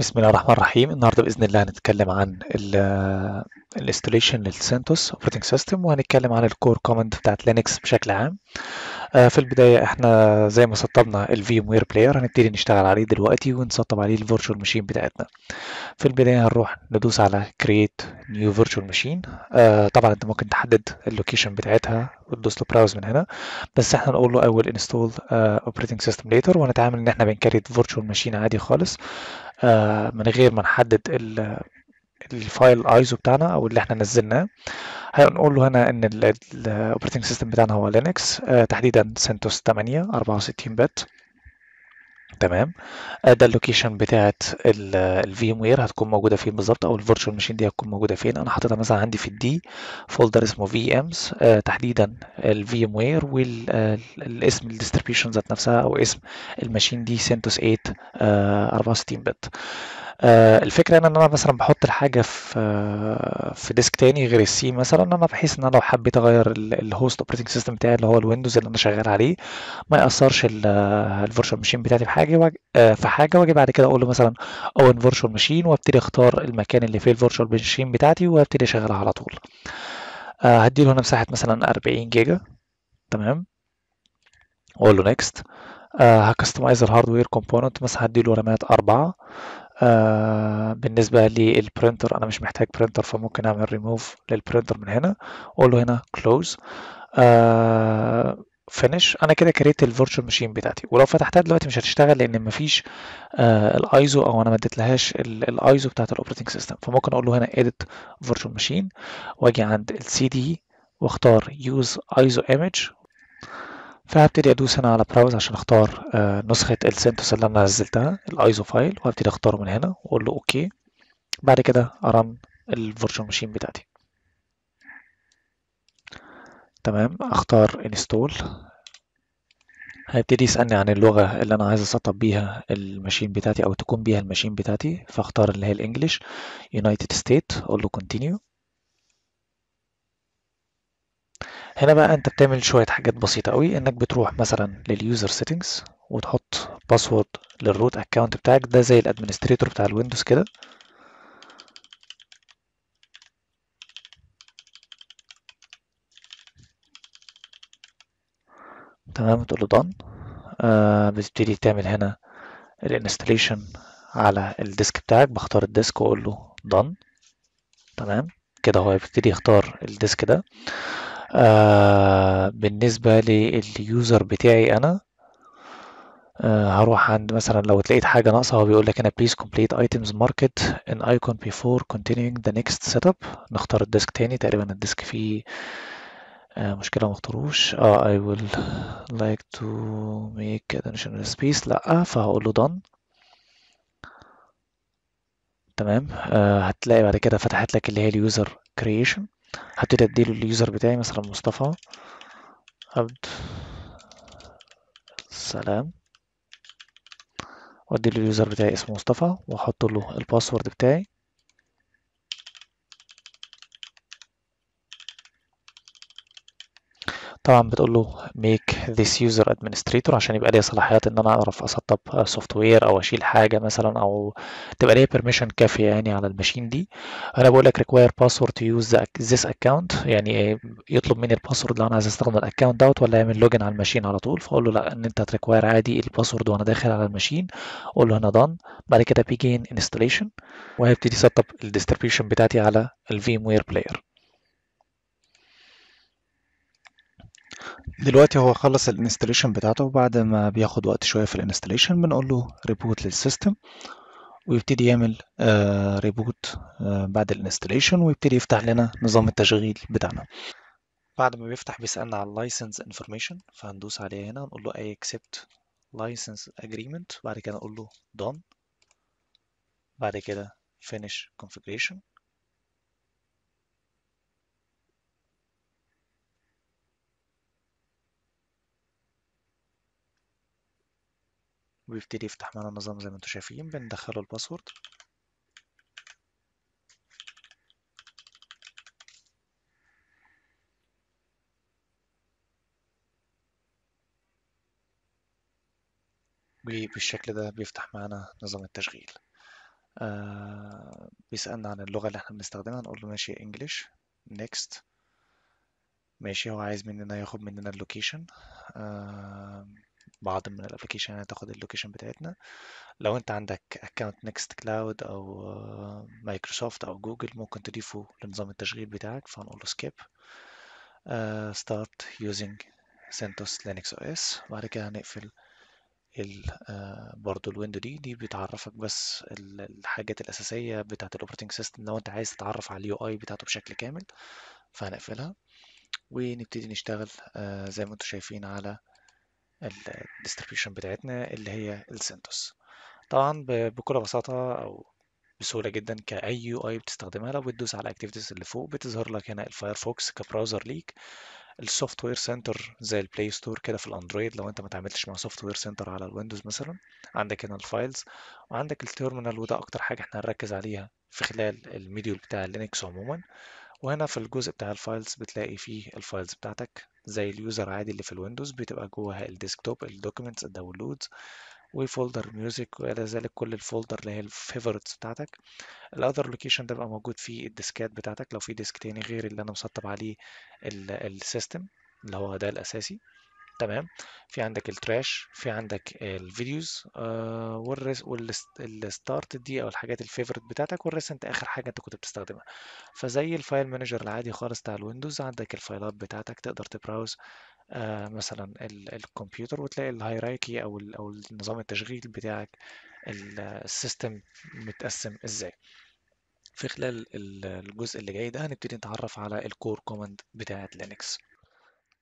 بسم الله الرحمن الرحيم. النهارده بإذن الله هنتكلم عن ال installation لل CentOS operating system وهنتكلم عن ال core command بتاعت Linux بشكل عام. في البداية إحنا زي ما سطبنا VMware Player هنبتدي نشتغل عليه دلوقتي ونسطب عليه ال virtual machine بتاعتنا. في البداية هنروح ندوس على create new virtual machine. آه، طبعا أنت ممكن تحدد ال location بتاعتها وتدوس له browse من هنا. بس إحنا نقول له I will install operating system later ونتعامل إن إحنا بن create virtual machine عادي خالص. آه، من غير ما نحدد ال file ISO بتاعنا أو اللي إحنا نزلناه. هنقول له هنا إن ال operating system بتاعنا هو Linux تحديدا CentOS 8 64 bit تمام. آه، ده ال location بتاعت ال VMware هتكون موجودة فين بالظبط؟ أو ال virtual machine دي هتكون موجودة فين؟ أنا حاططها مثلا عندي في ال D folder اسمه في VMs تحديدا ال VMware والاسم ال distribution ذات نفسها أو اسم ال machine دي CentOS 8 آه، 64 bit آه، الفكرة إن أنا مثلا بحط الحاجة في آه، في disk تاني غير ال C مثلا أنا بحيث إن أنا لو حبيت أغير ال host operating system بتاعي اللي هو ال Windows اللي أنا شغال عليه ما يأثرش ال virtual machine بتاعتي في حاجة آه، في حاجة وأجي بعد كده أقول له مثلا open virtual machine وأبتدي أختار المكان اللي فيه ال virtual machine بتاعتي وأبتدي أشغلها على طول. آه، هديله هنا مساحه مثلا 40 جيجا. تمام؟ واقول له next ه customize ال hardware component مثلا هديله رامات أربعة. آه بالنسبة لل printer أنا مش محتاج printer فممكن أعمل ريموف للبرينتر من هنا وأقول له هنا close. آه finish. أنا كده create ت ال virtual machine بتاعتي. ولو فتحتها دلوقتي مش هتشتغل لأن مفيش آه الايزو أو أنا ما اديتلهاش الايزو بتاعت ال operating system فممكن أقول له هنا edit virtual machine وأجي عند السي دي واختار use ISO image فهبتدي ادوس هنا على browse عشان اختار آه، نسخة ال CentOS اللي أنا نزلتها ال ISO file وهبتدي اختاره من هنا واقول له okay. بعد كده أ run ال virtual machine بتاعتي. تمام اختار install هيبتدي يسألني عن اللغة اللي أنا عايز أسطب بيها ال machine بتاعتي أو تكون بيها ال machine بتاعتي فاختار اللي هي ال English United State أقول له continue هنا بقى انت بتعمل شوية حاجات بسيطة قوي انك بتروح مثلا لل user settings وتحط password لل root account بتاعك ده زي ال administrator بتاع ال Windows كده. تمام تقول له done. آه بتبتدي تعمل هنا ال installation على ال disk بتاعك بختار ال disk وأقول له done. تمام كده هو يبتدي يختار ال disk ده. آه بالنسبة لل user بتاعي أنا آه هروح عند مثلا لو لقيت حاجة ناقصة هو بيقول لك هنا please complete items marked an icon before continuing the next step. نختار ال disk تاني تقريبا ال disk فيه آه مشكلة مختاروش آه I will like to make additional space. لأ فهقول له done. تمام؟ آه هتلاقي بعد كده فتحت لك اللي هي ال user creation. هبتدي اديله ال user بتاعي مثلا مصطفى. عبد السلام. وادي ال user بتاعي اسمه مصطفى وأحط له ال password بتاعي. طبعا بتقول له make this user administrator عشان يبقى لي صلاحيات إن أنا أعرف أسطب software أو أشيل حاجة مثلا أو تبقى لي permission كافية يعني على ال machine دي. أنا بقول لك password to use the- this account. يعني؟ يطلب مني ال password لو أنا عايز أستخدم ال account دوت ولا يعمل login على ال machine على طول. فأقول له لا إن أنت ت require عادي ال password وأنا داخل على الماشين. أقول له هنا done. بعد كده begin installation. وهيبتدي يسطب ال distribution بتاعتي على ال VMware Player دلوقتي هو خلص ال installation بتاعته وبعد ما بياخد وقت شوية في ال installation بنقول له reboot لل system ويبتدي يعمل reboot بعد ال installation ويبتدي يفتح لنا نظام التشغيل بتاعنا. بعد ما بيفتح بيسألنا على ال license information فهندوس عليه هنا نقول له I accept license agreement بعد كده نقول له done بعد كده finish configuration. ويبتدي يفتح معانا النظام زي ما أنتم شايفين. بندخله ال password. وبالشكل ده بيفتح معانا نظام التشغيل. آه بيسألنا عن اللغة اللي إحنا بنستخدمها. نقول له ماشي English next. ماشي هو عايز مننا ياخد مننا ال location آه بعض من ال application هتاخد ال location بتاعتنا. لو انت عندك account Nextcloud أو مايكروسوفت أو جوجل ممكن تضيفه لنظام التشغيل بتاعك فهنقول له uh, start using CentOS Linux OS بعد كده هنقفل ال uh, برضو ال window دي. دي بتعرفك بس الحاجات الأساسية بتاعة ال operating system لو أنت عايز تتعرف على ال UI بتاعته بشكل كامل فهنقفلها. ونبتدي نشتغل uh, زي ما أنتم شايفين على ال distribution بتاعتنا اللي هي ال CentOS. طبعا بكل بساطة أو بسهولة جدا كأي UI بتستخدمها لو بتدوس على ال activities اللي فوق بتظهر لك هنا ال Firefox ك browser ليك. ال software center زي ال Play Store كده في ال Android لو أنت ما تعاملتش مع software center على ال Windows مثلا. عندك هنا ال files وعندك ال terminal وده أكتر حاجة إحنا هنركز عليها في خلال ال module بتاع Linux عموما. وهنا في الجزء بتاع ال files بتلاقي فيه ال files بتاعتك زي ال user عادي اللي في ال Windows بتبقى جواها الديسكتوب الدوكيومنتس الداونلودز وفولدر ميوزك وإلى ذلك كل ال folder اللي هي ال favorites بتاعتك. ال other location ده بقى موجود فيه الديسكات بتاعتك لو في disk تاني غير اللي أنا مسطب عليه ال system اللي هو ده الأساسي. تمام. في عندك ال trash في عندك ال videos آه وال start دي أو الحاجات ال favorite بتاعتك وال recent آخر حاجة أنت كنت بتستخدمها. فزي ال file manager العادي خالص بتاع ال Windows عندك الفايلات بتاعتك تقدر ت browse آه مثلا الكمبيوتر وتلاقي ال hierarchy أو أو نظام التشغيل بتاعك ال system متقسم إزاي. في خلال الجزء اللي جاي ده هنبتدي نتعرف على ال core command بتاعت Linux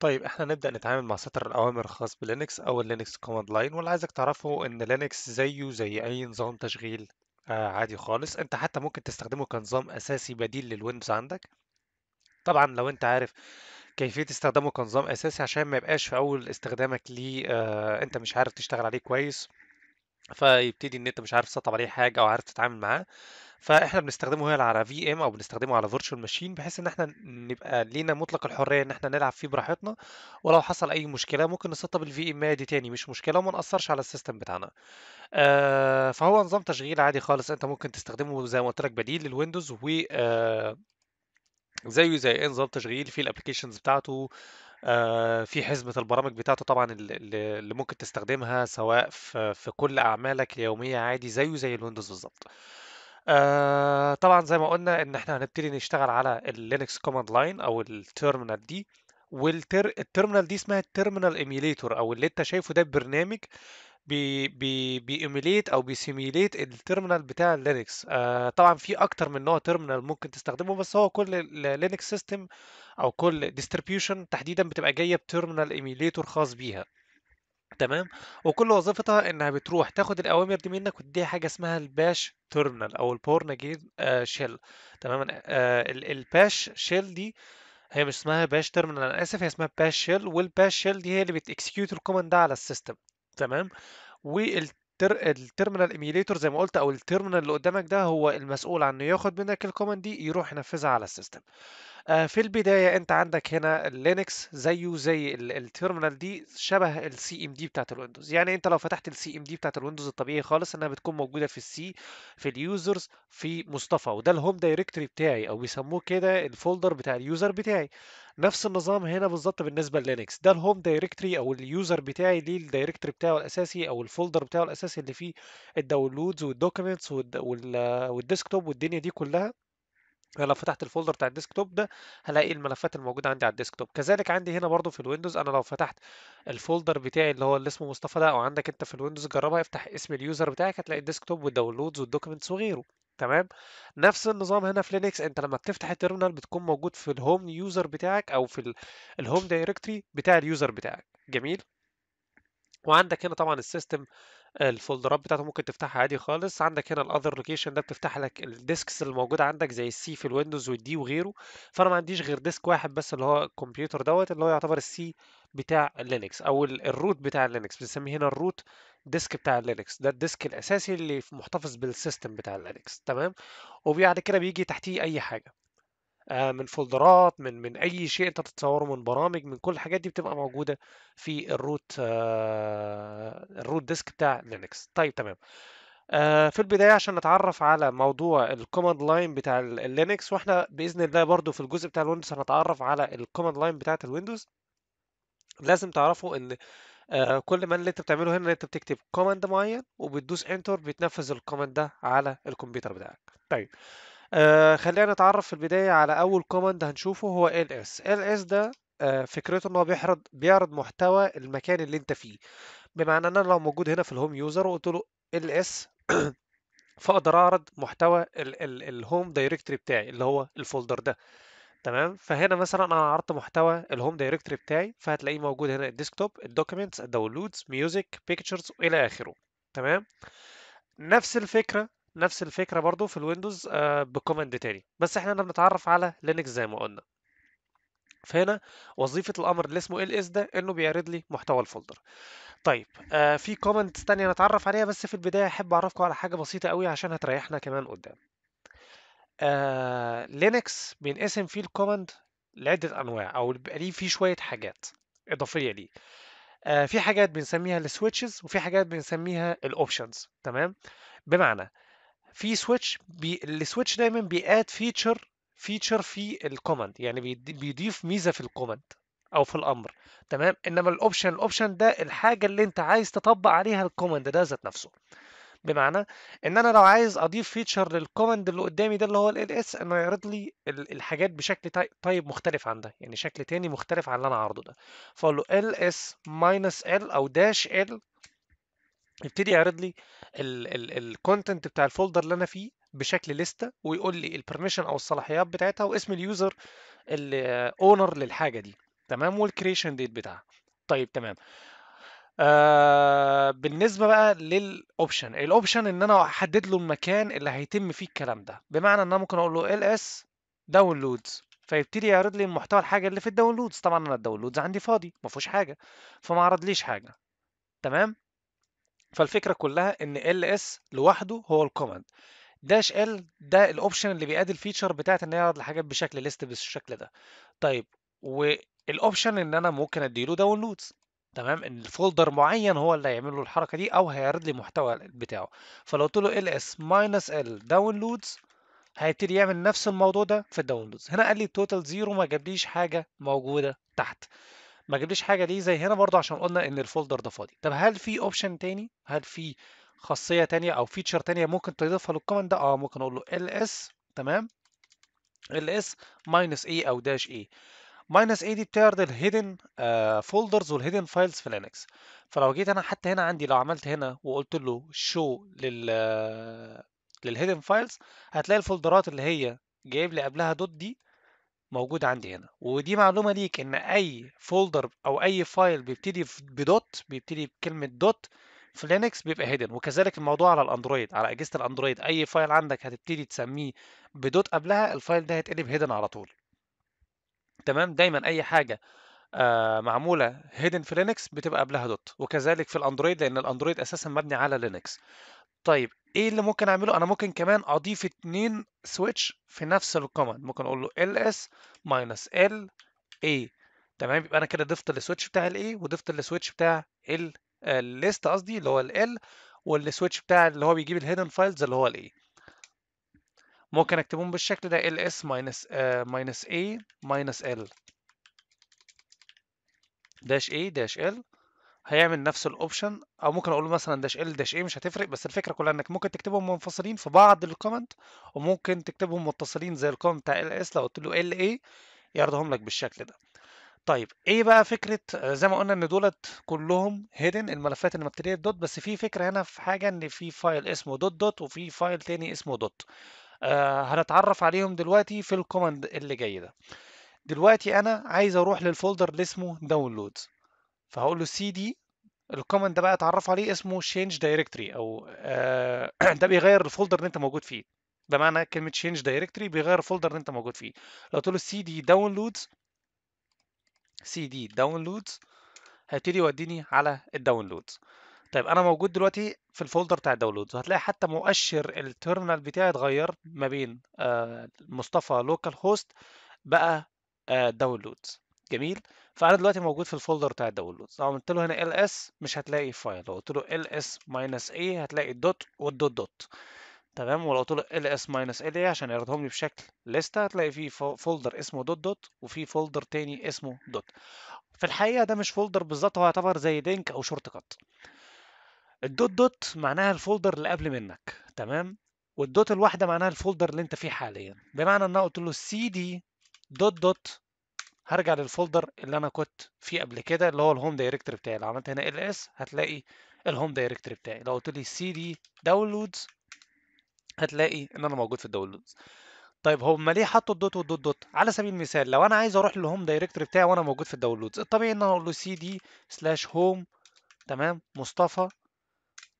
طيب إحنا نبدأ نتعامل مع سطر الأوامر الخاص ب Linux أو ال Linux command line واللي عايزك تعرفه إن Linux زيه زي أي نظام تشغيل آه عادي خالص. أنت حتى ممكن تستخدمه كنظام أساسي بديل لل Windows عندك. طبعا لو أنت عارف كيفية استخدامه كنظام أساسي عشان ما يبقاش في أول استخدامك ليه آه أنت مش عارف تشتغل عليه كويس فيبتدي إن أنت مش عارف تسطب عليه حاجة أو عارف تتعامل معاه. فإحنا بنستخدمه هنا على VM أو بنستخدمه على virtual machine بحيث إن إحنا نبقى لينا مطلق الحرية إن إحنا نلعب فيه براحتنا. ولو حصل أي مشكلة ممكن نسطب ال VM دي تاني مش مشكلة وما نأثرش على ال system بتاعنا. آه فهو نظام تشغيل عادي خالص أنت ممكن تستخدمه زي ما قلت لك بديل لل Windows و آه زيه زي اي نظام تشغيل فيه ال applications بتاعته. آه، في حزمة البرامج بتاعته طبعا اللي اللي ممكن تستخدمها سواء في في كل أعمالك اليومية عادي زيه زي ال Windows بالظبط. آه، طبعا زي ما قلنا إن إحنا هنبتدي نشتغل على اللينكس كوماند لاين أو التيرمينال دي والتيرمينال دي اسمها التيرمينال ايميليتور أو اللي أنت شايفه ده برنامج بي بي بي emulate أو بي simulate ال terminal بتاع Linux آه طبعا في أكتر من نوع terminal ممكن تستخدمه بس هو كل Linux system أو كل distribution تحديدا بتبقى جاية ب terminal emulator خاص بيها. تمام. وكل وظيفتها إنها بتروح تاخد الأوامر دي منك وتديها حاجة اسمها ال Bash terminal أو ال Bourne Again آه shell. تمام؟ آه ال Bash shell دي هي مش اسمها Bash terminal أنا آسف هي اسمها Bash shell وال Bash shell دي هي اللي بت execute ال command ده على ال system. تمام؟ وال terminal emulator زي ما قلت أو ال terminal اللي قدامك ده هو المسؤول عن انه ياخد منك ال command دي يروح ينفذها على ال system. في البداية أنت عندك هنا Linux زيه زي ال terminal دي شبه ال CMD بتاعت ال Windows. يعني أنت لو فتحت ال CMD بتاعت ال Windows الطبيعي خالص إنها بتكون موجودة في ال C في ال users في مصطفى. وده ال home directory بتاعي أو بيسموه كده ال folder بتاع ال user بتاعي. نفس النظام هنا بالظبط بالنسبة للينكس ده ال home directory أو ال user بتاعي ليه ال directory بتاعه الأساسي أو ال folder بتاعه الأساسي اللي فيه ال downloads وال documents وال desktop والدنيا دي كلها. لو فتحت ال folder بتاع ال desktop ده هلاقي الملفات الموجودة عندي على ال desktop كذلك عندي هنا برضو في ال Windows أنا لو فتحت ال folder بتاعي اللي هو اللي اسمه مصطفى ده أو عندك أنت في ال Windows جربها افتح اسم ال user بتاعك هتلاقي ال desktop وال downloads وال documents وغيره. تمام؟ نفس النظام هنا في لينكس. أنت لما بتفتح ال terminal بتكون موجود في ال home user بتاعك أو في ال home directory بتاع ال user بتاعك. جميل؟ وعندك هنا طبعا ال system الفولدرات بتاعته ممكن تفتحها عادي خالص. عندك هنا ال other location ده بتفتح لك ال disks اللي موجودة عندك زي ال C في الويندوز وال D وغيره. فأنا ما عنديش غير disk واحد بس اللي هو الكمبيوتر دوت اللي هو يعتبر ال C بتاع لينكس أو ال root بتاع لينكس بنسميه هنا ال root disk بتاع لينكس ده ال disk الأساسي اللي محتفظ بال system بتاع لينكس تمام؟ وبعد كده بيجي تحتيه أي حاجة. من فولدرات من من أي شيء أنت تتصوره من برامج من كل الحاجات دي بتبقى موجودة في ال root آه، ال root disk بتاع لينكس طيب تمام. آه، في البداية عشان نتعرف على موضوع ال command line بتاع ال- اللينكس وإحنا بإذن الله برضو في الجزء بتاع الويندوز هنتعرف على ال command line بتاعت الويندوز لازم تعرفوا إن آه، كل ما اللي أنت بتعمله هنا ان أنت بتكتب command معين وبتدوس enter بيتنفذ ال command ده على الكمبيوتر بتاعك. طيب. آه خلينا نتعرف في البداية على أول command هنشوفه هو ls ls ده آه فكرته إن هو بيعرض بيعرض محتوى المكان اللي أنت فيه. بمعنى إن أنا لو موجود هنا في ال home user وقلت له ls فأقدر أعرض محتوى ال home directory بتاعي اللي هو ال folder ده. تمام؟ فهنا مثلا أنا عرضت محتوى ال home directory بتاعي فهتلاقيه موجود هنا ال desktop ال documents ال downloads music pictures والى آخره. تمام؟ نفس الفكرة نفس الفكرة برضو في الويندوز آه ب command تاني. بس إحنا هنا بنتعرف على لينكس زي ما قلنا. فهنا وظيفة الأمر اللي اسمه ls ده إنه بيعرض لي محتوى ال folder. طيب آه في commands تانية نتعرف عليها بس في البداية أحب أعرفكم على حاجة بسيطة قوي عشان هتريحنا كمان قدام. آه لينكس بينقسم فيه ال command لعدة أنواع أو بيبقى ليه فيه شوية حاجات إضافية ليه. آه في حاجات بنسميها ال switches وفي حاجات بنسميها ال options تمام؟ بمعنى في switch بي... ال switch دايما بيأد feature feature في ال command يعني بيضيف ميزة في ال command أو في الأمر. تمام؟ إنما ال option ال option ده الحاجة اللي أنت عايز تطبق عليها ال command ده ذات نفسه. بمعنى إن أنا لو عايز أضيف feature لل command اللي قدامي ده اللي هو ls انه يعرض لي ال- الحاجات بشكل طيب مختلف عن ده يعني شكل تاني مختلف عن اللي أنا عارضه ده. فأقول له ls minus l أو dash l يبتدي يعرض لي ال content بتاع ال folder اللي أنا فيه بشكل لستة ويقول لي ال permission أو الصلاحيات بتاعتها واسم ال user ال owner للحاجة دي تمام؟ وال creation date بتاعها. طيب تمام. آه بالنسبة بقى لل option ال option إن أنا أحدد له المكان اللي هيتم فيه الكلام ده. بمعنى إن أنا ممكن أقول له ls downloads فيبتدي يعرض لي محتوى الحاجة اللي في ال downloads طبعا أنا ال downloads عندي فاضي ما فيهوش حاجة فما عرضليش حاجة تمام؟ فالفكرة كلها إن ls لوحده هو ال command dash l ده ال option اللي بيأدي ال feature بتاعت إن يعرض الحاجات بشكل list بالشكل ده. طيب وال option ان أنا ممكن أديله downloads تمام؟ إن ال folder معين هو اللي هيعمل له الحركة دي أو هيعرض لي المحتوى بتاعه. فلو قلت له ls minus l downloads هيبتدي يعمل نفس الموضوع ده في ال downloads هنا قال لي total zero ما جابليش حاجة موجودة تحت. ما جابليش حاجة ليه زي هنا برضه عشان قلنا إن ال folder ده فاضي. طب هل في option تاني؟ هل في خاصية تانية أو feature تانية ممكن تضيفها لل command ده؟ آه ممكن أقول له ls تمام؟ ls minus a أو dash a. minus a دي بتعرض ال hidden folders وال hidden files في لينكس فلو جيت أنا حتى هنا عندي لو عملت هنا وقلت له show لل لل hidden files هتلاقي الفولدرات اللي هي جايب لي قبلها dot دي موجودة عندي هنا. ودي معلومة ليك إن أي folder أو أي file بيبتدي ب dot بيبتدي بكلمة dot في لينكس بيبقى hidden وكذلك الموضوع على الأندرويد على أجهزة الأندرويد. أي file عندك هتبتدي تسميه ب dot قبلها ال file ده هيتقلب hidden على طول. تمام؟ دايما أي حاجة آه، معمولة hidden في لينكس بتبقى قبلها dot وكذلك في الأندرويد لأن الأندرويد أساسا مبني على لينكس طيب إيه اللي ممكن أعمله؟ أنا ممكن كمان أضيف اتنين switch في نفس ال command ممكن أقول له ls minus l a. تمام؟ يبقى أنا كده ضفت ال switch بتاع ال a وضفت ال switch بتاع ال ال list قصدي اللي هو ال وال switch بتاع اللي هو بيجيب ال hidden files اللي هو ال a. ممكن أكتبهم بالشكل ده ls minus آه minus a minus l. dash a dash l. هيعمل نفس ال option أو ممكن أقول له مثلا dash l dash a مش هتفرق بس الفكرة كلها إنك ممكن تكتبهم منفصلين في بعض ال commands وممكن تكتبهم متصلين زي ال command بتاع ls لو قلت له l a يعرضهم لك بالشكل ده. طيب إيه بقى فكرة؟ زي ما قلنا إن دولت كلهم hidden الملفات اللي مبتدئة ب dot بس في فكرة هنا في حاجة إن في file اسمه dot dot وفي file تاني اسمه dot. آه هنتعرف عليهم دلوقتي في ال command اللي جاي ده. دلوقتي أنا عايز أروح لل folder اللي اسمه downloads فهقول له cd ال command ده بقى اتعرف عليه اسمه change directory أو آه، ده بيغير ال folder اللي أنت موجود فيه. بمعنى كلمة change directory بيغير ال folder اللي أنت موجود فيه. لو قلت له cd downloads cd downloads هيبتدي يوديني على ال downloads طيب أنا موجود دلوقتي في ال folder بتاع ال downloads وهتلاقي حتى مؤشر ال terminal بتاعي اتغير ما بين آه، مصطفى localhost بقى downloads جميل؟ فأنا دلوقتي موجود في ال folder بتاع ال downloads لو قلت له هنا ls مش هتلاقي file لو قلت له ls minus a هتلاقي ال dot وال dot dot تمام؟ ولو قلت له ls minus la عشان يعرضهم لي بشكل لستة هتلاقي في folder اسمه dot dot وفي folder تاني اسمه dot في الحقيقة ده مش folder بالظبط هو يعتبر زي link أو shortcut ال dot dot معناها ال folder اللي قبل منك. تمام؟ وال dot الواحدة معناها ال folder اللي انت فيه حاليا. بمعنى إن أنا قلت له cd dot dot هرجع لل folder اللي أنا كنت فيه قبل كده اللي هو ال home directory بتاعي. لو عملت هنا ls هتلاقي ال home directory بتاعي. لو قلت لي cd downloads هتلاقي إن أنا موجود في ال downloads طيب هم ليه حطوا ال dot وال dot dot على سبيل المثال لو أنا عايز أروح لل home directory بتاعي وأنا موجود في ال downloads الطبيعي إن أنا أقول له cd slash home تمام مصطفى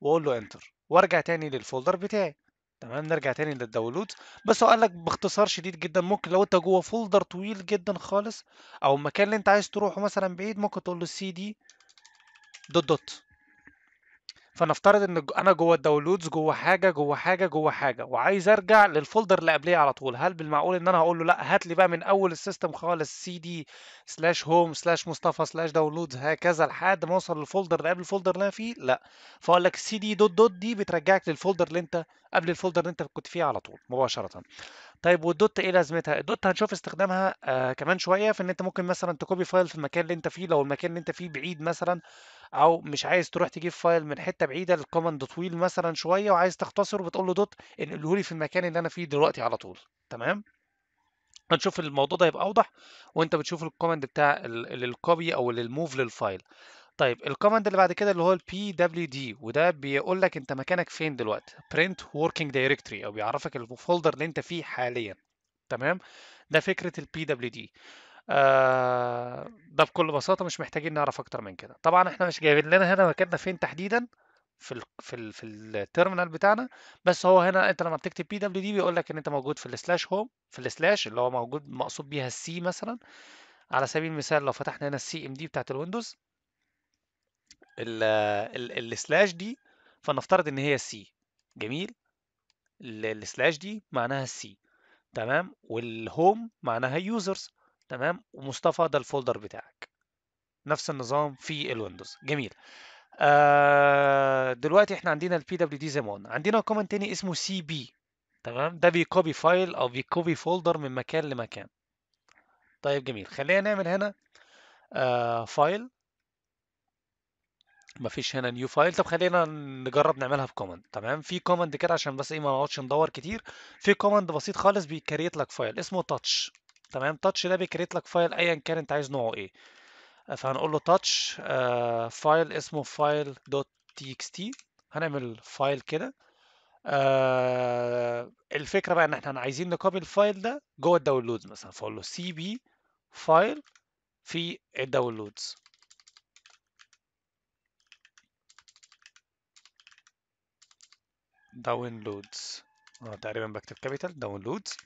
وأقول له enter وأرجع تاني لل folder بتاعي. تمام نرجع تاني لل downloads بس هو لك باختصار شديد جدا ممكن لو انت جوه folder طويل جدا خالص أو المكان اللي انت عايز تروحه مثلا بعيد ممكن تقول له سي دي dot dot. فنفترض إن أنا جوه ال downloads جوه حاجة جوه حاجة جوه حاجة وعايز أرجع لل folder اللي قبليه على طول هل بالمعقول إن أنا هقول له لأ هات لي بقى من أول ال system خالص cd slash home slash مصطفى slash downloads هكذا لحد ما أوصل لل folder اللي قبل ال folder اللي أنا فيه؟ لأ. فأقول لك cd dot dot دي بترجعك لل folder اللي أنت قبل ال folder اللي أنت كنت فيه على طول مباشرة. طيب وال dot إيه لازمتها؟ ال dot هنشوف استخدامها آه كمان شوية في إن أنت ممكن مثلا ت copy file في المكان اللي أنت فيه لو المكان اللي أنت فيه بعيد مثلا أو مش عايز تروح تجيب file من حتة بعيدة ال command طويل مثلا شوية وعايز تختصره بتقول له dot انقله لي في المكان اللي أنا فيه دلوقتي على طول. تمام؟ هنشوف الموضوع ده يبقى أوضح وأنت بتشوف الكوماند بتاع الكوبي أو الموف للفايل طيب ال command اللي بعد كده اللي هو ال pwd وده بيقول لك أنت مكانك فين دلوقتي؟ print working directory أو بيعرفك ال folder اللي أنت فيه حاليا. تمام؟ ده فكرة ال pwd آه ده بكل بساطة مش محتاجين نعرف أكتر من كده. طبعا إحنا مش جايبين لنا هنا مكاننا فين تحديدا في ال في ال في ال terminal بتاعنا بس هو هنا أنت لما بتكتب pwd بيقول لك إن أنت موجود في ال slash home في ال slash اللي هو موجود مقصود بيها ال C مثلا. على سبيل المثال لو فتحنا هنا ال CMD بتاعت ال Windows ال slash دي فنفترض إن هي C جميل؟ ال slash دي معناها ال C تمام؟ وال home معناها users تمام؟ ومصطفى ده ال folder بتاعك. نفس النظام في ال Windows. جميل. آه دلوقتي إحنا عندنا ال pwd زي ما قلنا. عندنا command تاني اسمه cp تمام؟ ده بي copy file أو بي copy folder من مكان لمكان. طيب جميل. خلينا نعمل هنا آه file مفيش هنا new file طب خلينا نجرب نعملها ب command تمام؟ في command كده عشان بس إيه ما نقعدش ندور كتير. في command بسيط خالص بي create لك file اسمه touch تمام touch ده بي create لك file ايا كان أنت عايز نوعه إيه. فهنقول له touch آه file اسمه file dot txt هنعمل file كده. آه الفكرة بقى إن إحنا عايزين ن copy ال file ده جوه ال downloads مثلا. فأقول له cp file في ال downloads downloads تقريبا بكتب capital downloads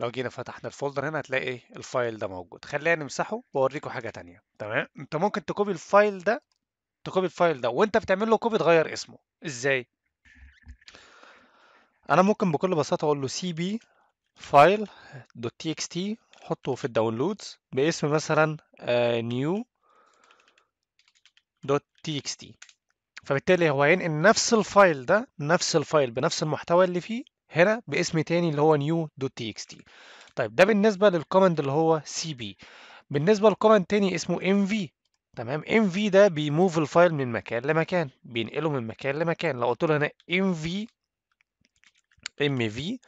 لو جينا فتحنا ال folder هنا هتلاقي ال file ده موجود. خلينا نمسحه وأوريكم حاجة تانية. تمام؟ أنت ممكن تكوبي الفايل ده تكوبي الفايل ده وأنت بتعمل له copy تغير اسمه. إزاي؟ أنا ممكن بكل بساطة أقول له cp file dot txt حطه في ال downloads باسم مثلا new dot txt فبالتالي هو هينقل نفس ال file ده نفس ال file بنفس المحتوى اللي فيه هنا باسم تاني اللي هو new.txt طيب ده بالنسبة لل command اللي هو cp بالنسبة لل command تاني اسمه mv تمام؟ Mv ده بي move ال file من مكان لمكان بينقله من مكان لمكان. لو قلت له هنا mv mv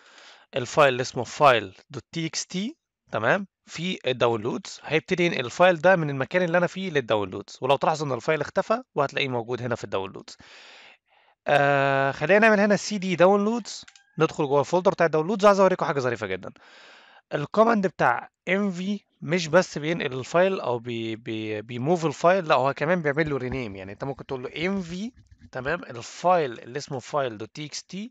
ال file اللي اسمه file.txt تمام؟ في ال downloads هيبتدي ينقل ال file ده من المكان اللي أنا فيه لل downloads ولو تلاحظوا إن ال file اختفى وهتلاقيه موجود هنا في ال downloads آه خلينا نعمل هنا cd downloads ندخل جوه ال folder بتاع ال downloads عايز اوريكم حاجة ظريفة جدا. ال command بتاع mv مش بس بينقل ال file أو بي بي بي move ال file لا هو كمان بيعمل له rename يعني أنت ممكن تقول له mv تمام ال file اللي اسمه file dot txt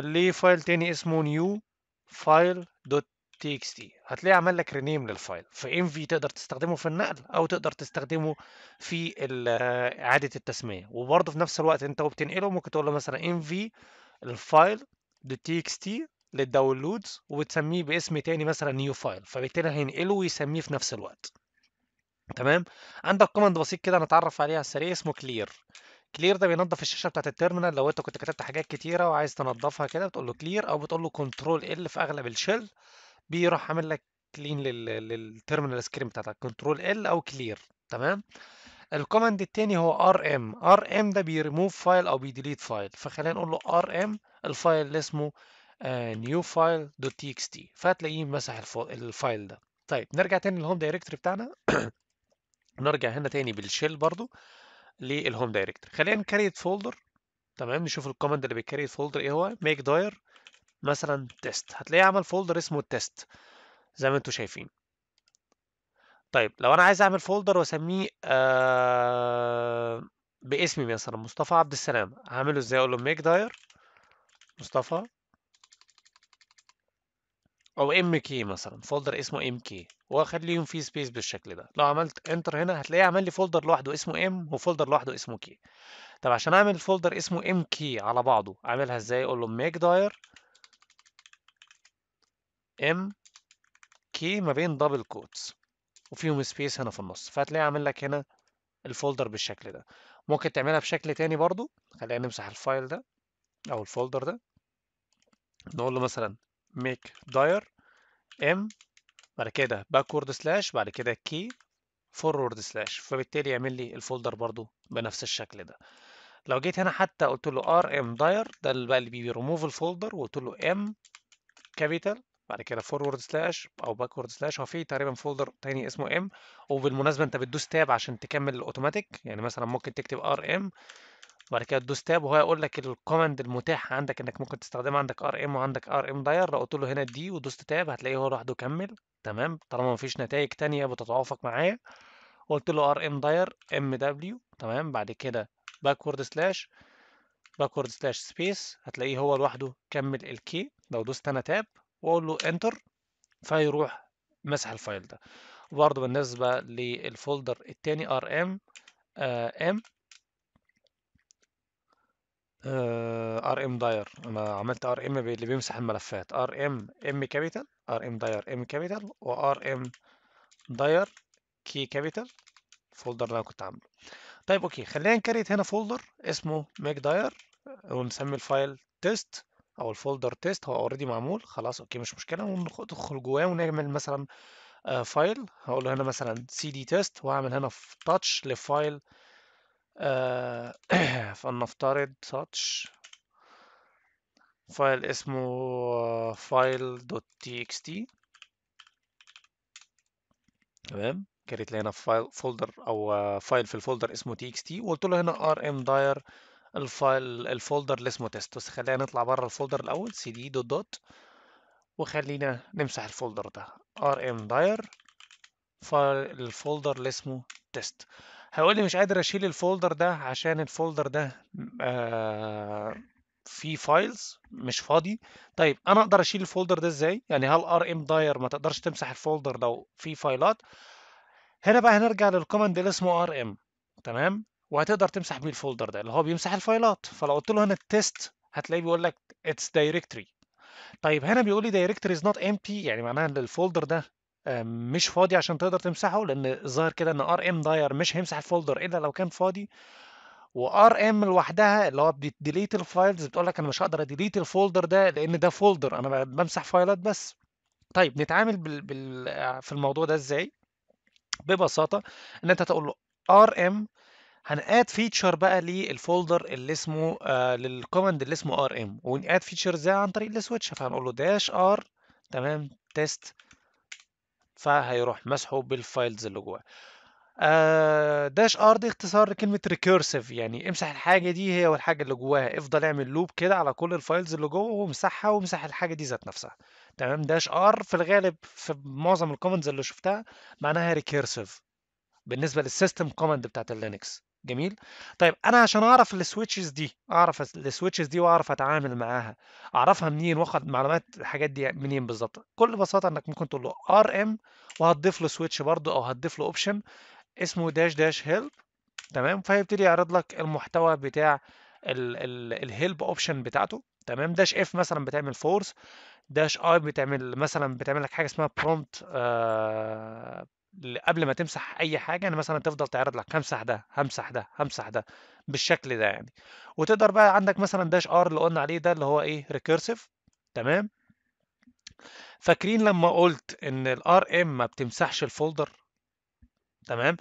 ليه file تاني اسمه new file dot txt هتلاقيه عمل لك rename لل file. في تقدر تستخدمه في النقل أو تقدر تستخدمه في إعادة التسمية. وبرضه في نفس الوقت أنت وبتنقله ممكن تقول له مثلا في ال file dot t لل downloads وبتسميه باسم تاني مثلا new file فبالتالي هينقله ويسميه في نفس الوقت. تمام؟ عندك command بسيط كده نتعرف عليه على السريع اسمه clear clear ده بينظف الشاشة بتاعت ال terminal لو انت كنت كتبت حاجات كتيرة وعايز تنظفها كده بتقول له clear أو بتقول له control L في أغلب ال shell بيروح عامل لك clean لل terminal screen بتاعتك control L أو clear تمام؟ الكوماند التاني هو ار ام ده بيريموف فايل أو بيديليت فايل فخلينا نقول له rm ال file اللي اسمه txt فهتلاقيه مسح ال file ده. طيب نرجع تاني لل home directory بتاعنا. نرجع هنا تاني بال shell برضو لل home directory خلينا ن create folder تمام؟ نشوف ال command اللي بي create folder إيه هو. mkdir مثلا test هتلاقيه عمل folder اسمه test زي ما أنتم شايفين. طيب لو أنا عايز أعمل folder وأسميه آه باسمي مثلا مصطفى عبد السلام هعمله إزاي؟ أقول له mkdir مصطفى أو M K مثلا folder اسمه M K وأخليهم فيه space بالشكل ده. لو عملت enter هنا هتلاقيه عمل لي folder لوحده اسمه M و folder لوحده اسمه K طب عشان أعمل folder اسمه M K على بعضه أعملها إزاي؟ أقول له mkdir M K ما بين double quotes وفيهم space هنا في النص فهتلاقيه عامل لك هنا ال folder بالشكل ده. ممكن تعملها بشكل تاني برضو خلينا نمسح ال file ده أو ال folder ده. نقول له مثلا mkdir M بعد كده backward slash بعد كده K forward slash فبالتالي يعمل لي ال folder برضو بنفس الشكل ده. لو جيت هنا حتى قلت له rmdir ده اللي بقى اللي بيريموف الفولدر وقلت له M capital بعد كده forward slash أو backward slash هو في تقريبا folder تاني اسمه M. وبالمناسبة أنت بتدوس tab عشان تكمل الاوتوماتيك يعني مثلا ممكن تكتب rm وبعد كده تدوس tab وهو يقول لك ال command المتاح عندك إنك ممكن تستخدمها عندك rm وعندك rmdir لو قلت له هنا d ودوست tab هتلاقيه هو لوحده كمل. تمام؟ طالما مفيش نتائج تانية بتتوافق معايا قلت له rmdir M W تمام؟ بعد كده backward slash backward slash space هتلاقيه هو لوحده كمل ال K لو دوست أنا tab وأقول له enter فيروح مسح ال file ده. وبرضه بالنسبة لل folder التاني rm M rmdir أنا عملت rm اللي بيمسح الملفات. rm M capital rmdir M capital و rm dir K capital ال folder اللي أنا كنت عامله. طيب okay خلينا ن create هنا folder اسمه mkdir ونسمي ال file test أو ال folder test هو already معمول خلاص okay مش مشكلة وندخل جواه ونعمل مثلا آه file هقول له هنا مثلا cd test وأعمل هنا touch ل file آه فلنفترض touch file اسمه file dot txt تمام؟ create لي هنا file folder أو file في ال folder اسمه txt وقلت له هنا rmdir ال file ال folder اللي اسمه test بس خلينا نطلع بره ال folder الأول cd dot dot وخلينا نمسح ال folder ده. rmdir ال folder اللي اسمه test هيقول لي مش قادر أشيل ال folder ده عشان ال folder ده آه فيه files مش فاضي. طيب أنا أقدر أشيل ال folder ده إزاي؟ يعني هل rmdir ما تقدرش تمسح ال folder لو فيه فايلات؟ هنا بقى هنرجع لل command اللي اسمه rm تمام؟ وهتقدر تمسح بيه ال folder ده اللي هو بيمسح الفايلات. فلو قلت له هنا ال test هتلاقيه بيقول لك it's directory طيب هنا بيقول لي directory is not empty يعني معناها إن ال folder ده مش فاضي عشان تقدر تمسحه لأن الظاهر كده إن rmdir مش هيمسح ال folder إلا لو كان فاضي. و rm لوحدها اللي هو بت delete ال files بتقول لك أنا مش هقدر a delete ال folder ده لأن ده folder أنا بمسح فايلات بس. طيب نتعامل بال... بال... في الموضوع ده إزاي؟ ببساطة إن أنت تقول له rm هن add feature بقى لل folder اللي اسمه آه لل command اللي اسمه rm ون add feature إزاي عن طريق ال switch فهنقول له dash r تمام test فهيروح مسحه بال files اللي جواه. آه dash r دي اختصار لكلمة recursive يعني امسح الحاجة دي هي والحاجة اللي جواها. افضل اعمل loop كده على كل ال files اللي جوه وامسحها وامسح الحاجة دي ذات نفسها. تمام dash r في الغالب في معظم ال commands اللي شفتها معناها recursive بالنسبة لل system command بتاعت ال Linux جميل. طيب أنا عشان أعرف ال switches دي أعرف السويتشز دي وأعرف أتعامل معاها أعرفها منين وأخد معلومات الحاجات دي منين بالظبط بكل بساطة إنك ممكن تقول له rm وهتضيف له switch برضو أو هتضيف له option اسمه dash dash help تمام؟ فهيبتدي يعرض لك المحتوى بتاع ال help option بتاعته تمام؟ dash f مثلا بتعمل force dash i بتعمل مثلا بتعمل لك حاجة اسمها prompt قبل ما تمسح أي حاجة يعني مثلا تفضل تعرض لك همسح ده همسح ده همسح ده بالشكل ده يعني. وتقدر بقى عندك مثلا dash r اللي قلنا عليه ده اللي هو إيه recursive تمام؟ فاكرين لما قلت إن ال rm ما بتمسحش ال folder تمام؟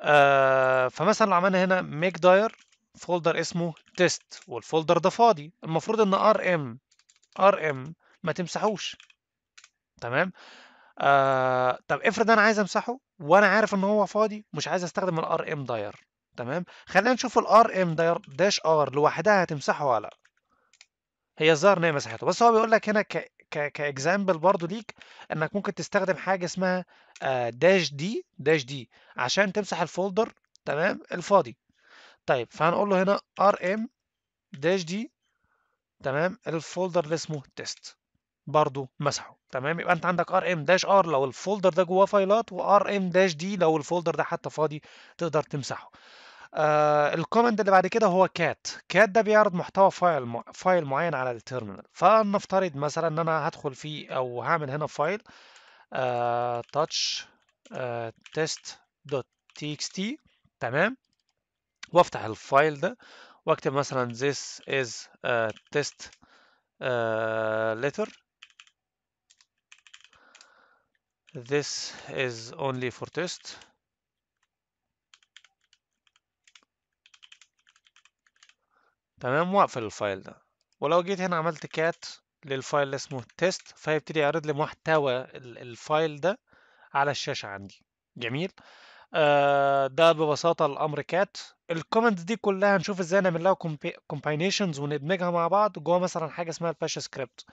آه فمثلا لو عملنا هنا mkdir folder اسمه test وال folder ده فاضي. المفروض إن rm rm ما تمسحوش. تمام؟ آه طب افرض أنا عايز أمسحه وأنا عارف إن هو فاضي مش عايز أستخدم ال rmdir تمام؟ خلينا نشوف ال rmdir dash r لوحدها هتمسحه ولا لأ. هي الظاهر إن هي مسحته. بس هو بيقول لك هنا ك ك ك example برضو ليك إنك ممكن تستخدم حاجة اسمها dash d dash d عشان تمسح ال folder تمام؟ الفاضي. طيب فهنقول له هنا rm dash d تمام؟ ال folder اللي اسمه test برضو مسحه تمام؟ يبقى أنت عندك rm dash r لو ال folder ده جواه فايلات و rm dash d لو ال folder ده حتى فاضي تقدر تمسحه. آه اللي بعد كده هو cat cat ده بيعرض محتوى file م... file معين على ال terminal فنفترض مثلا إن أنا هدخل فيه أو هعمل هنا file آه touch آه test.txt تمام؟ وافتح ال file ده واكتب مثلا this is a test uh, letter. This is only for test. تمام واقفل ال file ده. ولو جيت هنا عملت cat لل file اللي اسمه test فيبتدي يعرض لي محتوى ال file ده على الشاشة عندي. جميل. آه ده ببساطة الأمر cat ال commands دي كلها هنشوف إزاي نعمل لها combinations وندمجها مع بعض جوه مثلا حاجة اسمها ال bash script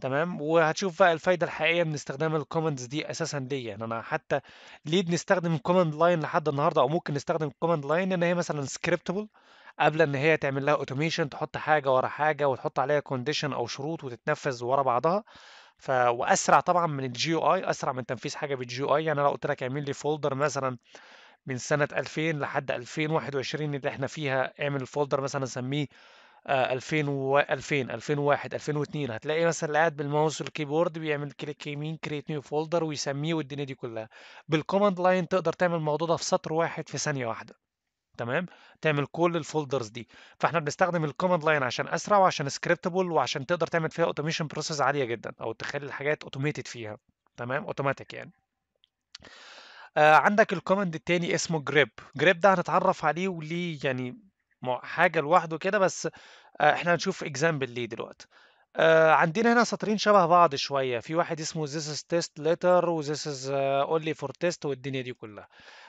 تمام؟ وهتشوف بقى الفايدة الحقيقية من استخدام ال commands دي أساسا ليه يعني أنا حتى ليه بنستخدم ال command line لحد النهاردة أو ممكن نستخدم ال command line إن هي مثلا scriptable قبل إن هي تعمل لها automation تحط حاجة ورا حاجة وتحط عليها condition أو شروط وتتنفذ ورا بعضها. ف وأسرع طبعا من ال GUI أسرع من تنفيذ حاجة بال GUI يعني لو قلت لك اعمل لي folder مثلا من سنة 2000 لحد 2021 اللي إحنا فيها اعمل ال folder مثلا نسميه 2000 و 2000 2001 2002 هتلاقي مثلا قاعد بال mouse وال keyboard بيعمل click يمين create new folder ويسميه والدنيا دي كلها. بال command line تقدر تعمل الموضوع ده في سطر واحد في ثانية واحدة. تمام؟ تعمل كل ال folders دي. فاحنا بنستخدم ال command line عشان أسرع وعشان scriptable وعشان تقدر تعمل فيها automation process عالية جدا أو تخلي الحاجات automated فيها. تمام؟ اوتوماتيك يعني. آه عندك ال command التاني اسمه grep grep ده هنتعرف عليه وليه يعني حاجة لوحده كده بس آه إحنا هنشوف example ليه دلوقتي. آه عندنا هنا سطرين شبه بعض شوية. في واحد اسمه this is test letter و this is uh, only for test والدنيا دي كلها.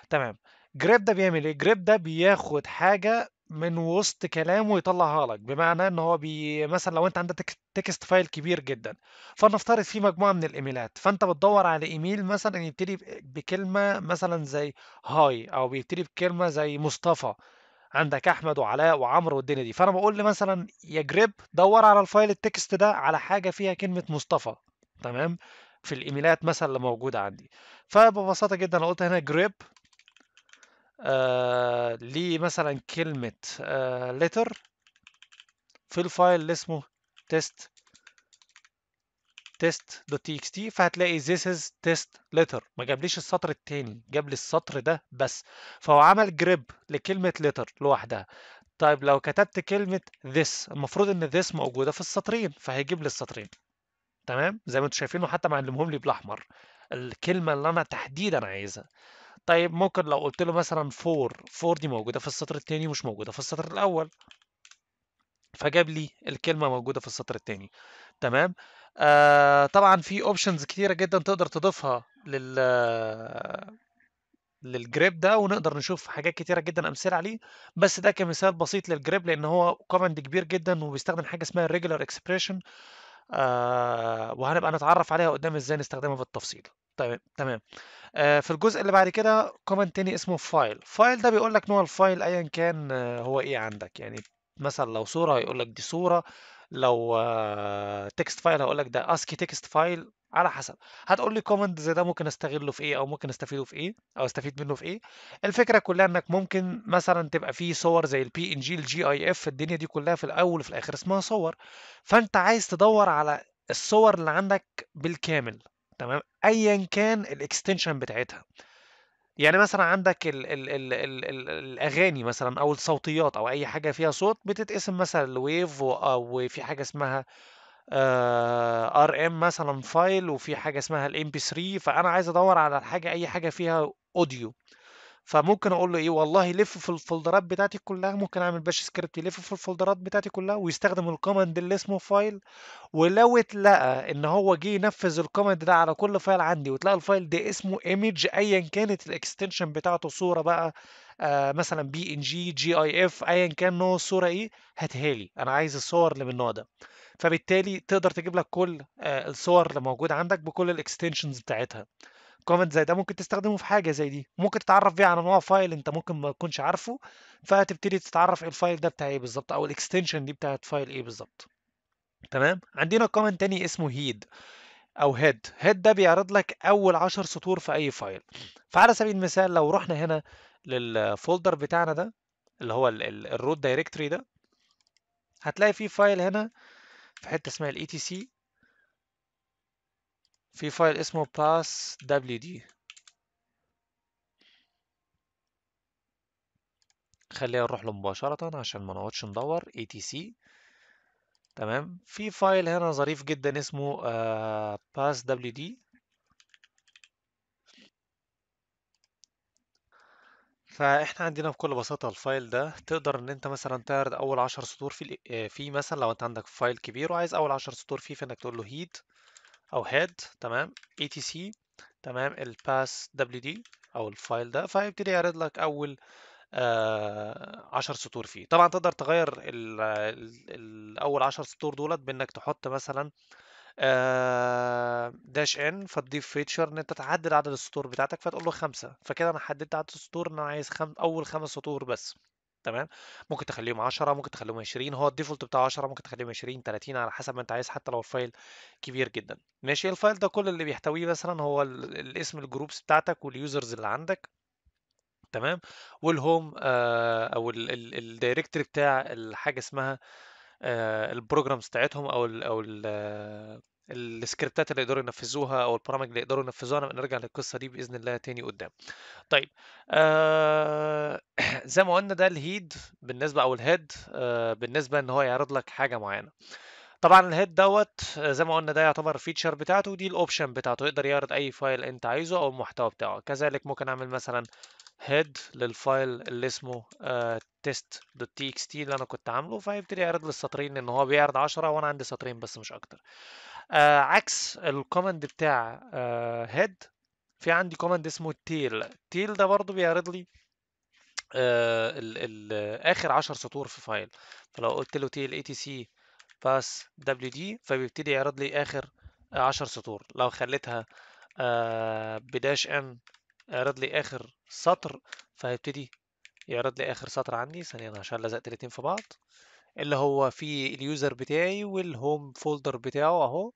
تمام. grep ده بيعمل إيه؟ grep ده بياخد حاجة من وسط كلامه ويطلعها لك. بمعنى إن هو بي مثلا لو أنت عندك text file كبير جدا فنفترض فيه مجموعة من الإيميلات. فأنت بتدور على إيميل مثلا يبتدي بكلمة مثلا زي hi أو بيبتدي بكلمة زي مصطفى. عندك أحمد وعلاء وعمرو والدنيا دي. فأنا بقول لي مثلا يا grep دور على ال file ال text ده على حاجة فيها كلمة مصطفى تمام؟ في الإيميلات مثلا اللي موجودة عندي. فببساطة جدا أنا قلت هنا grep آه ليه مثلا كلمة آه letter في ال file اللي اسمه test test.txt فهتلاقي this is test letter. ما جابليش السطر التاني جاب لي السطر ده بس. فهو عمل grep لكلمة letter لوحدها. طيب لو كتبت كلمة this المفروض إن this موجودة في السطرين فهيجيب لي السطرين. تمام؟ زي ما أنتم شايفينه حتى معلمهم لي بالأحمر. الكلمة اللي أنا تحديدا عايزها. طيب ممكن لو قلت له مثلا for for دي موجودة في السطر التاني مش موجودة في السطر الأول. فجاب لي الكلمة موجودة في السطر التاني. تمام؟ آه طبعا في options كتيرة جدا تقدر تضيفها لل لل grep ده ونقدر نشوف حاجات كتيرة جدا أمثلة عليه. بس ده كمثال بسيط لل grep لأن هو command كبير جدا وبيستخدم حاجة اسمها ال regular expression آه وهنبقى نتعرف عليها قدام إزاي نستخدمها بالتفصيل. طيب تمام. آه في الجزء اللي بعد كده command تاني اسمه file file ده بيقول لك نوع ال file ايا كان آه هو إيه عندك. يعني مثلا لو صورة هيقول لك دي صورة. لو text file هقول لك ده ASCII text file على حسب. هتقول لي command زي ده ممكن أستغله في إيه أو ممكن أستفيده في إيه أو أستفيد منه في إيه. الفكرة كلها إنك ممكن مثلا تبقى فيه صور زي ال PNG ال GIF الدنيا دي كلها في الأول وفي الآخر اسمها صور. فأنت عايز تدور على الصور اللي عندك بالكامل تمام؟ ايا كان ال extension بتاعتها. يعني مثلا عندك ال ال ال ال ال الأغاني مثلا أو الصوتيات أو أي حاجة فيها صوت بتتقسم مثلا ل wave وفي حاجة اسمها rm مثلا file وفي حاجة اسمها ال MP 3 فأنا عايز أدور على الحاجة أي حاجة فيها audio فممكن أقول له إيه والله لف في الفولدرات بتاعتي كلها ممكن أعمل bash script يلف في الفولدرات بتاعتي كلها ويستخدم ال command اللي اسمه file ولو اتلقى إن هو جه ينفذ ال command ده على كل file عندي وتلاقى ال file ده اسمه image ايا كانت ال extension بتاعته صورة بقى آه مثلا بي ان جي جي اي اف ايا كان نوع الصورة إيه هاتها لي أنا عايز الصور اللي من النوع ده. فبالتالي تقدر تجيب لك كل آه الصور اللي موجودة عندك بكل ال extensions بتاعتها. command زي ده ممكن تستخدمه في حاجة زي دي. ممكن تتعرف بيه على نوع file انت ممكن ما تكونش عارفه فتبتدي تتعرف إيه ال file ده بتاع إيه بالظبط أو ال extension دي بتاعت file إيه بالظبط. تمام؟ عندنا command تاني اسمه head أو head head ده بيعرض لك أول 10 سطور في أي file. فعلى سبيل المثال لو رحنا هنا لل folder بتاعنا ده اللي هو ال root directory ده هتلاقي فيه file هنا في حتة اسمها ال etc في file اسمه passwd خلينا نروح له مباشرة عشان ما نقعدش ندور. etc تمام. في file هنا ظريف جدا اسمه uh, passwd فاحنا عندنا بكل بساطة ال file ده. تقدر إن أنت مثلا تعرض أول عشر سطور فيه في مثلا لو أنت عندك file كبير وعايز أول عشر سطور فيه فإنك تقول له head أو head تمام etc تمام ال passwd أو ال file ده فهيبتدي يعرض لك أول آه عشر سطور فيه. طبعا تقدر تغير ال ال الأول عشر سطور دولت بإنك تحط مثلا آه dash n فتضيف feature إن أنت تعدل عدد السطور بتاعتك فتقول له خمسة. فكده أنا حددت عدد السطور إن أنا عايز خم... أول خمس سطور بس. تمام؟ ممكن تخليهم 10 ممكن تخليهم 20 هو ال default بتاعه 10 ممكن تخليهم 20 30 على حسب ما انت عايز حتى لو ال file كبير جدا. ماشي؟ ال file ده كل اللي بيحتويه مثلا هو الاسم ال groups بتاعتك وال users اللي عندك. تمام؟ وال home آه أو ال directory بتاع الحاجة اسمها آه ال programs بتاعتهم أو ال أو ال السكريبتات اللي يقدروا ينفذوها أو البرامج اللي يقدروا ينفذوها نرجع للقصة دي بإذن الله تاني قدام. طيب آه زي ما قلنا ده ال head بالنسبة أو ال head آه بالنسبة إن هو يعرض لك حاجة معينة. طبعا ال head دوت زي ما قلنا ده يعتبر feature بتاعته ودي ال option بتاعته يقدر يعرض أي file أنت عايزه أو المحتوى بتاعه. كذلك ممكن أعمل مثلا head لل file اللي اسمه uh, test.txt اللي أنا كنت عامله فهيبتدي يعرض لي السطرين لأن هو بيعرض 10 وأنا عندي سطرين بس مش أكتر. آه عكس ال command بتاع head آه في عندي command اسمه tail tail ده برضو بيعرض لي آه ال ال آخر 10 سطور في file فلو قلت له tail etc passwd فبيبتدي يعرض لي آخر 10 سطور. لو خليتها آه ب dash n يعرض لي اخر سطر فهيبتدي يعرض لي اخر سطر عندي. ثانية عشان لزقت الاتنين في بعض. اللي هو في ال user بتاعي وال home folder بتاعه أهو.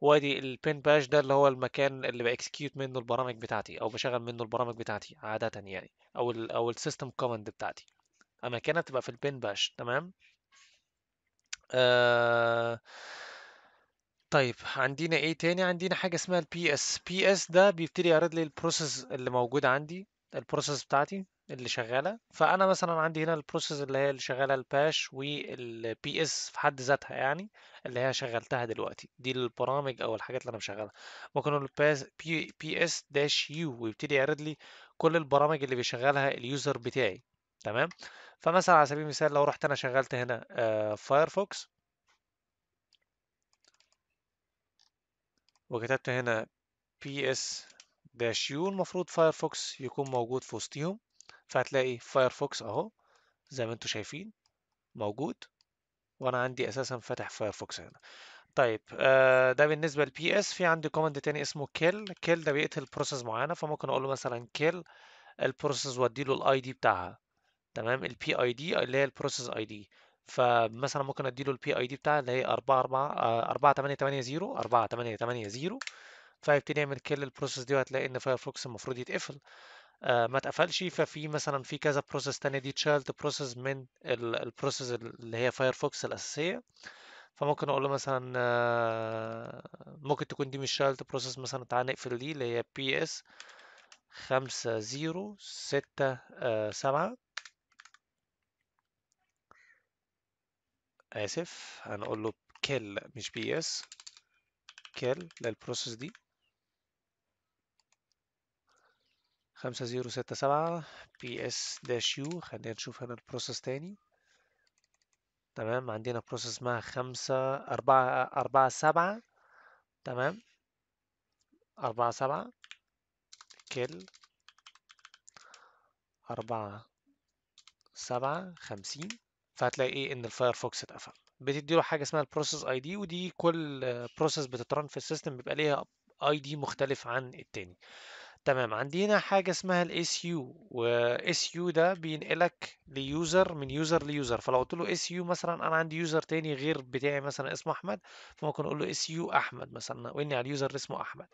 وأدي ال bin bash ده اللي هو المكان اللي بأ execute منه البرامج بتاعتي أو بشغل منه البرامج بتاعتي عادة يعني أو ال أو ال system command بتاعتي. اماكنها بتبقى في ال bin bash تمام؟ آه طيب عندنا إيه تاني؟ عندنا حاجة اسمها ال ps ps ده بيبتدي يعرض لي ال process اللي موجودة عندي ال process بتاعتي اللي شغالة. فأنا مثلا عندي هنا ال process اللي هي اللي شغالة ال bash وال ps في حد ذاتها يعني اللي هي شغلتها دلوقتي. دي البرامج أو الحاجات اللي أنا مشغلها. ممكن أقول ps dash u ويبتدي يعرض لي كل البرامج اللي بيشغلها ال user بتاعي. تمام؟ فمثلا على سبيل المثال لو رحت أنا شغلت هنا Firefox وكتبت هنا ps dash u المفروض Firefox يكون موجود في وسطهم فهتلاقي Firefox أهو زي ما أنتم شايفين موجود. وأنا عندي أساسا فاتح Firefox هنا. طيب آه ده بالنسبة لل ps في عندي command تاني اسمه kill kill ده بيقتل process معينة فممكن أقول له مثلا kill ال process وادي له ال ID بتاعها. تمام؟ ال PID اللي هي ال process ID فمثلا ممكن أديله ال PID بتاعها اللي هي 4 4 4880 4880 فيبتدي يعمل kill ال process دي وهتلاقي إن Firefox المفروض يتقفل. آه ما اتقفلش. ففي مثلا في كذا process تانية دي child process من ال process اللي هي Firefox الأساسية. فممكن أقول له مثلا آه، ممكن تكون دي مش child process مثلا تعال نقفل دي اللي هي ps خمسة zero ستة آه، سبعة. آسف هنقول له kill مش ps kill لل process دي. خمسة zero ستة سبعة ps dash u خلينا نشوف هنا ال process تاني. تمام عندنا process اسمها خمسة أربعة أربعة سبعة. تمام أربعة سبعة kill أربعة سبعة خمسين. فهتلاقي إيه إن ال Firefox اتقفل. بتدي له حاجة اسمها ال process ID ودي كل process بتت run في ال system بيبقى ليها ID مختلف عن التاني. تمام عندنا حاجة اسمها ال su و su ده بينقلك ل user من user ل user. فلو قلت له su مثلا أنا عندي user تاني غير بتاعي مثلا اسمه أحمد فممكن أقول له su أحمد مثلا وإني على ال user اسمه أحمد.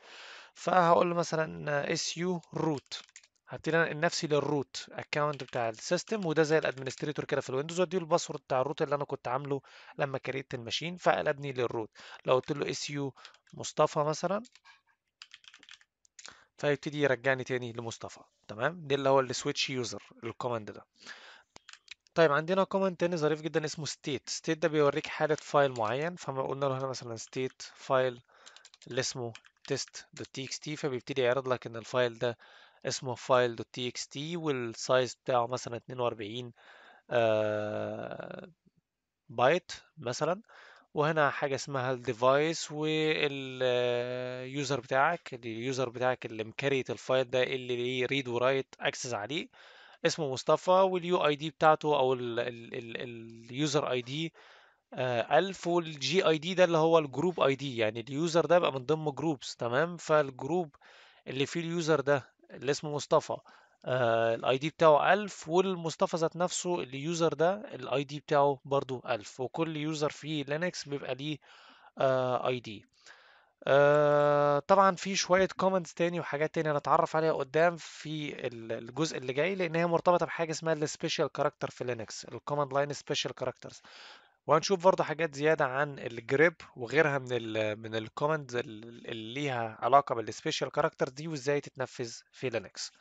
فهقول له مثلا su root هبتدي انقل نفسي لل root account بتاع ال system وده زي ال administrator كده في ال Windows وأديله ال password بتاع ال root اللي أنا كنت عامله لما create ال machine فقلبني لل root لو قلت له su مصطفى مثلا فيبتدي يرجعني تاني لمصطفى. تمام؟ ده اللي هو ال switch user ال command ده. طيب عندنا command تاني ظريف جدا اسمه stat. stat ده بيوريك حالة file معين فما قلنا له هنا مثلا stat file اللي اسمه test.txt فبيبتدي يعرض لك إن ال file ده اسمه file.txt وال size بتاعه مثلا 42 آه بايت مثلا. وهنا حاجة اسمها ال device وال user بتاعك ال user بتاعك اللي م create ال file ده اللي ليه read و write access عليه. اسمه مصطفى وال UID بتاعته أو ال user ID 1000 وال GID ده اللي هو ال group ID يعني ال user ده بقى من ضمن groups تمام؟ فال group اللي فيه ال user ده اللي اسمه مصطفى. ال ID بتاعه 1000 والمصطفى ذات نفسه ال user ده ال ID بتاعه برضو 1000 وكل user في لينكس بيبقى ليه ID طبعا في شوية commands تاني وحاجات تاني هنتعرف عليها قدام في الجزء اللي جاي لأن هي مرتبطة بحاجة اسمها ال special character في لينكس ال command line special characters وهنشوف برضه حاجات زيادة عن ال grep وغيرها من ال من ال commands اللي ليها علاقة بال special character دي وإزاي تتنفذ في لينكس